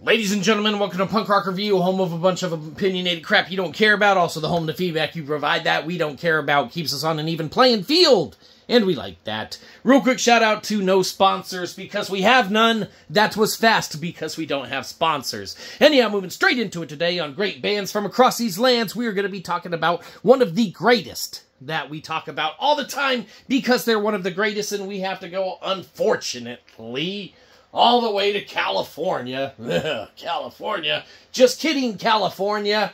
Ladies and gentlemen, welcome to Punk Rock Review, home of a bunch of opinionated crap you don't care about, also the home to feedback you provide that we don't care about, keeps us on an even playing field. And we like that. Real quick shout out to no sponsors because we have none. That was fast because we don't have sponsors. Anyhow, moving straight into it today on great bands from across these lands, we are going to be talking about one of the greatest that we talk about all the time because they're one of the greatest and we have to go, unfortunately, all the way to California. California. Just kidding, California.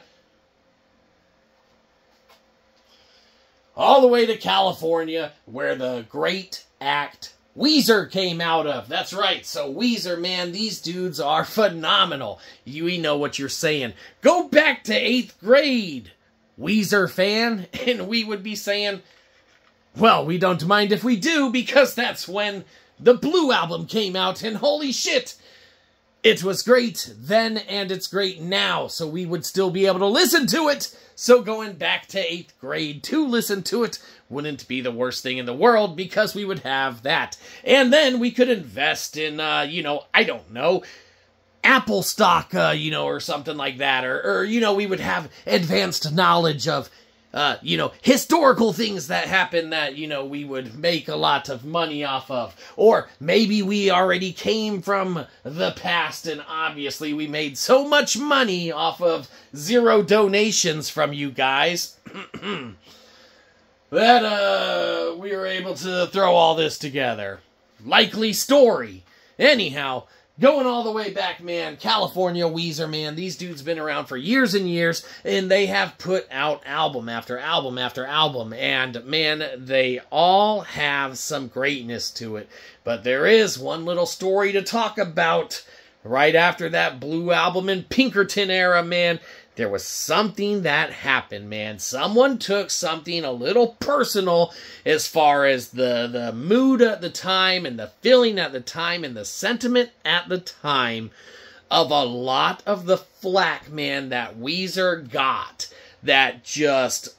All the way to California, where the great act Weezer came out of. That's right. So Weezer, man, these dudes are phenomenal. You know what you're saying. Go back to eighth grade, Weezer fan, and we would be saying, well, we don't mind if we do, because that's when the Blue album came out, and holy shit, it was great then and it's great now, so we would still be able to listen to it. So going back to 8th grade to listen to it wouldn't be the worst thing in the world because we would have that. And then we could invest in, uh, you know, I don't know, Apple stock, uh, you know, or something like that. Or, or, you know, we would have advanced knowledge of uh, you know, historical things that happen that, you know, we would make a lot of money off of. Or maybe we already came from the past and obviously we made so much money off of zero donations from you guys that, uh, we were able to throw all this together. Likely story. Anyhow, Going all the way back, man, California Weezer, man, these dudes been around for years and years, and they have put out album after album after album, and man, they all have some greatness to it. But there is one little story to talk about right after that Blue album in Pinkerton era, man there was something that happened, man. Someone took something a little personal as far as the, the mood at the time and the feeling at the time and the sentiment at the time of a lot of the flack, man, that Weezer got. That just,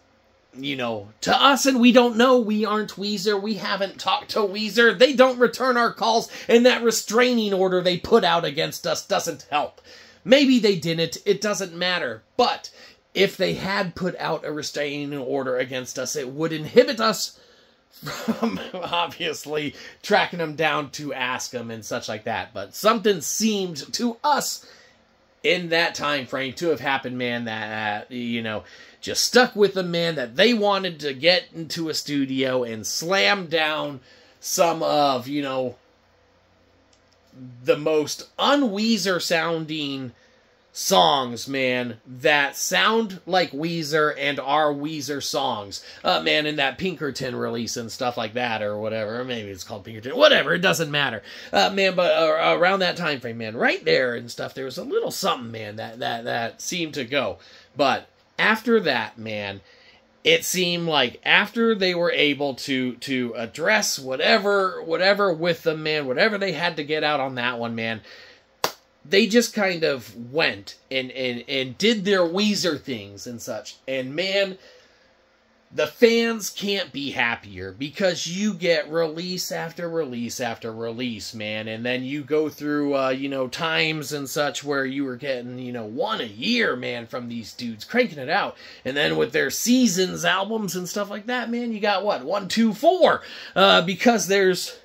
you know, to us, and we don't know, we aren't Weezer, we haven't talked to Weezer, they don't return our calls, and that restraining order they put out against us doesn't help. Maybe they didn't, it doesn't matter. But if they had put out a restraining order against us, it would inhibit us from obviously tracking them down to ask them and such like that. But something seemed to us in that time frame to have happened, man, that, uh, you know, just stuck with the man that they wanted to get into a studio and slam down some of, you know, the most unweezer sounding songs, man, that sound like Weezer and are Weezer songs. Uh, man, in that Pinkerton release and stuff like that, or whatever. Maybe it's called Pinkerton. Whatever, it doesn't matter. Uh, man, but uh, around that time frame, man, right there and stuff, there was a little something, man, that, that, that seemed to go. But after that, man, it seemed like after they were able to to address whatever whatever with them man whatever they had to get out on that one man they just kind of went and and and did their weezer things and such. And man the fans can't be happier because you get release after release after release, man. And then you go through, uh, you know, times and such where you were getting, you know, one a year, man, from these dudes cranking it out. And then with their seasons albums and stuff like that, man, you got what? One, two, four. Uh, because there's.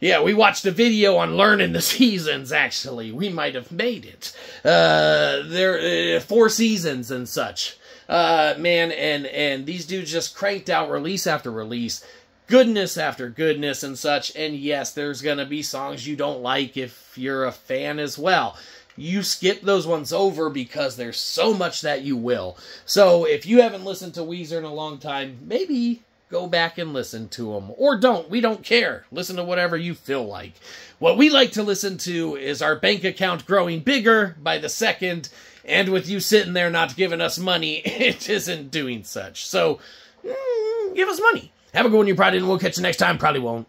Yeah, we watched a video on learning the seasons, actually. We might have made it. Uh, there, uh, four seasons and such uh, man, and and these dudes just cranked out release after release, goodness after goodness and such. And yes, there's gonna be songs you don't like if you're a fan as well. You skip those ones over because there's so much that you will. So if you haven't listened to Weezer in a long time, maybe go back and listen to them. Or don't. We don't care. Listen to whatever you feel like. What we like to listen to is our bank account growing bigger by the second and with you sitting there not giving us money, it isn't doing such. So, mm, give us money. Have a good one, you probably, and we'll catch you next time. Probably won't.